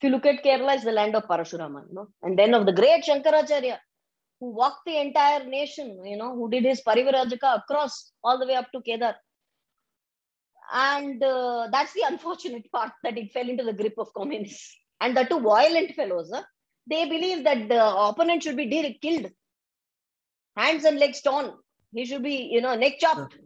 If you look at Kerala, it's the land of Parashurama, you know, and then of the great Shankaracharya, who walked the entire nation, you know, who did his Parivirajaka across all the way up to Kedar. And uh, that's the unfortunate part that it fell into the grip of communists. And the two violent fellows, huh? they believe that the opponent should be killed, hands and legs torn. He should be, you know, neck chopped.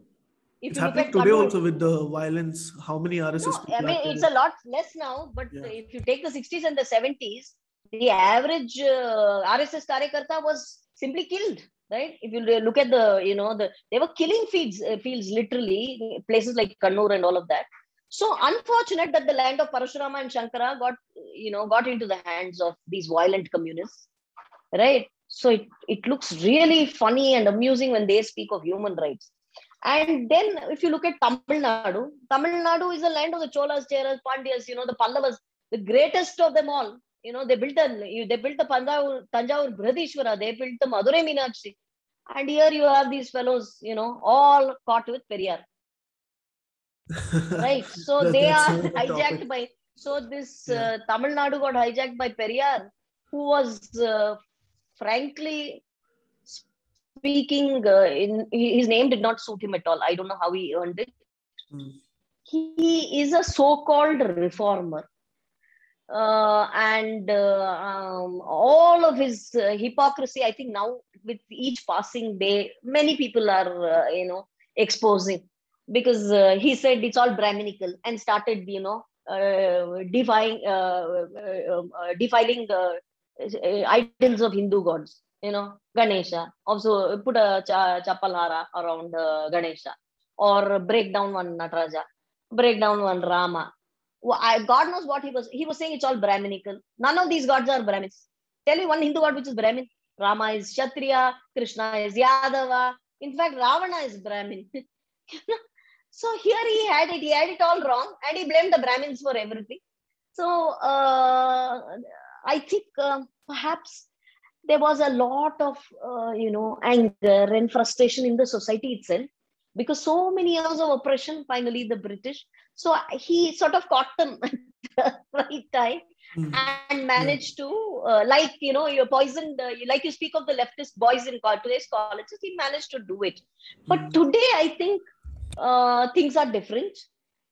It's happening today also with the violence. How many RSS? No, I mean, it's a lot less now. But yeah. if you take the 60s and the 70s, the average uh, RSS Karyakarta was simply killed right if you look at the you know the they were killing fields uh, fields literally places like kannur and all of that so unfortunate that the land of parashurama and shankara got you know got into the hands of these violent communists right so it, it looks really funny and amusing when they speak of human rights and then if you look at tamil nadu tamil nadu is the land of the cholas cheras pandyas you know the pallavas the greatest of them all you know, they built the they built the Tanjavur, Tanjavur Brihadishwara, they built the Madurai Meenakshi. And here you have these fellows, you know, all caught with Periyar. right. So they are hijacked topic. by so this yeah. uh, Tamil Nadu got hijacked by Periyar, who was uh, frankly speaking, uh, in his name did not suit him at all. I don't know how he earned it. Mm. He is a so-called reformer uh, and uh, um, all of his uh, hypocrisy i think now with each passing day many people are uh, you know exposing because uh, he said it's all brahminical and started you know uh, defying um, defiling the idols of hindu gods you know ganesha also put a ch- chapalhara around ganesha or break down one nataraja break down one rama I, God knows what he was. He was saying it's all Brahminical. None of these gods are Brahmins. Tell me one Hindu god which is Brahmin. Rama is Kshatriya, Krishna is Yadava. In fact, Ravana is Brahmin. so here he had it. He had it all wrong, and he blamed the Brahmins for everything. So uh, I think uh, perhaps there was a lot of uh, you know anger and frustration in the society itself because so many years of oppression. Finally, the British so he sort of caught them at the right time mm. and managed yeah. to, uh, like, you know, you're poisoned, uh, like you speak of the leftist boys in today's colleges, he managed to do it. But mm. today, I think uh, things are different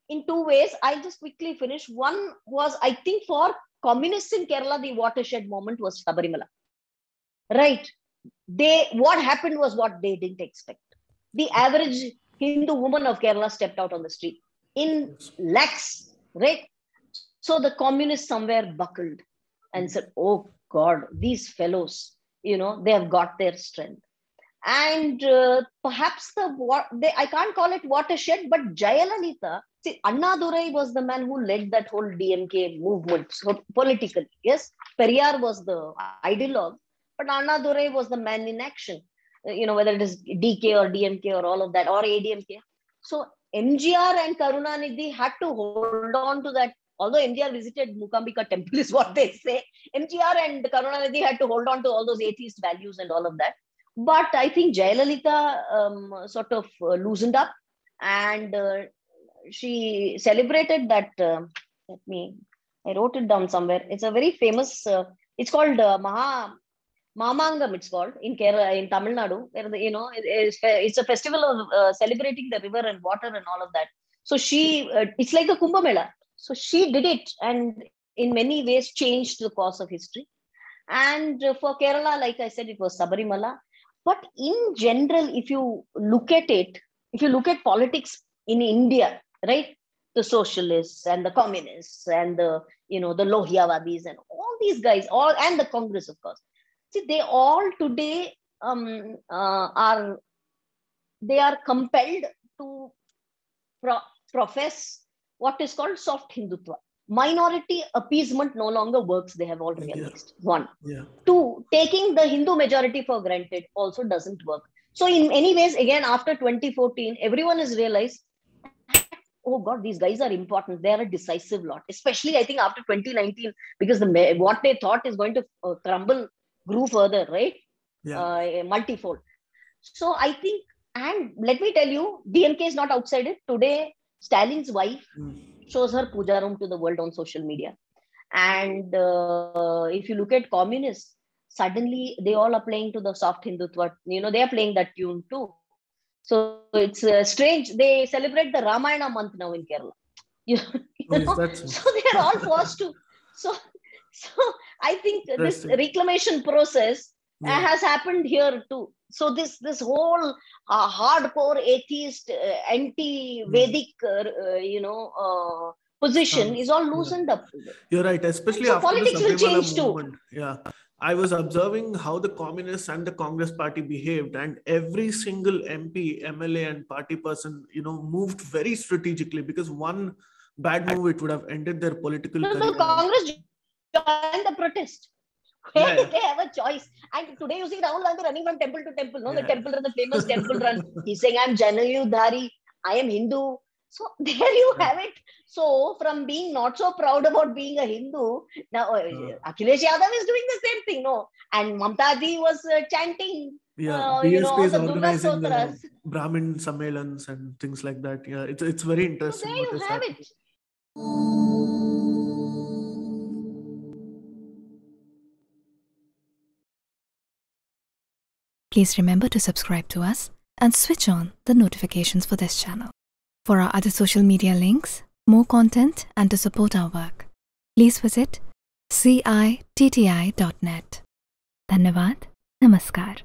in two ways. I'll just quickly finish. One was, I think, for communists in Kerala, the watershed moment was Sabarimala. Right? They what happened was what they didn't expect. The average Hindu woman of Kerala stepped out on the street in lakhs, right? So the communists somewhere buckled and said, oh God, these fellows, you know, they have got their strength. And uh, perhaps the what they I can't call it watershed, but Jayalalitha, see, Annadurai was the man who led that whole DMK movement so politically. Yes, Periyar was the ideologue, but Annadurai was the man in action. You know, whether it is DK or DMK or all of that, or ADMK. So MGR and Karunanidhi had to hold on to that. Although MGR visited Mukambika temple is what they say. MGR and Karunanidhi had to hold on to all those atheist values and all of that. But I think Jayalalitha um, sort of uh, loosened up and uh, she celebrated that. Uh, let me, I wrote it down somewhere. It's a very famous, uh, it's called uh, Maha Mamangam, it's called in Kerala, in Tamil Nadu, the, you know it's, a festival of uh, celebrating the river and water and all of that. So she, uh, it's like a Kumbh Mela. So she did it and in many ways changed the course of history. And for Kerala, like I said, it was Sabarimala. But in general, if you look at it, if you look at politics in India, right, the socialists and the communists and the you know the Lohiyawadis and all these guys, all and the Congress, of course see they all today um, uh, are they are compelled to pro- profess what is called soft hindutva. Minority appeasement no longer works they have all realized. Yeah. one. Yeah. two taking the hindu majority for granted also doesn't work. So in many ways again after 2014 everyone has realized oh god these guys are important. They are a decisive lot especially i think after 2019 because the what they thought is going to uh, crumble grew further, right? Yeah. Uh, multifold. So I think, and let me tell you, DMK is not outside it. Today, Stalin's wife mm. shows her puja room to the world on social media. And uh, if you look at communists, suddenly they all are playing to the soft Hindutva. You know, they are playing that tune too. So it's uh, strange. They celebrate the Ramayana month now in Kerala. You, oh, know? So they are all forced to. So, so I think this reclamation process yeah. has happened here too. So this this whole uh, hardcore atheist, uh, anti-Vedic, hmm. uh, you know, uh, position is all loosened yeah. up. You're right, especially so after politics the will change movement. too. Yeah. I was observing how the communists and the Congress party behaved, and every single MP, MLA, and party person, you know, moved very strategically because one bad move it would have ended their political. No, career. no, Congress joined the protest. Where yeah. they have a choice? And today you see Rahul Gandhi running from temple to temple. No, yeah. the temple run, the famous temple run. He's saying, "I'm Janeudhari. I am Hindu." So there you have it. So from being not so proud about being a Hindu, now uh, Akhilesh Yadav is doing the same thing, no? And Mamta Di was uh, chanting. Yeah, uh, BSP you know, is organizing the Brahmin sammelans and things like that. Yeah, it's it's very interesting. So there you have happening. it. Please remember to subscribe to us and switch on the notifications for this channel. For our other social media links, more content, and to support our work, please visit citti.net. Dhanyavad. Namaskar.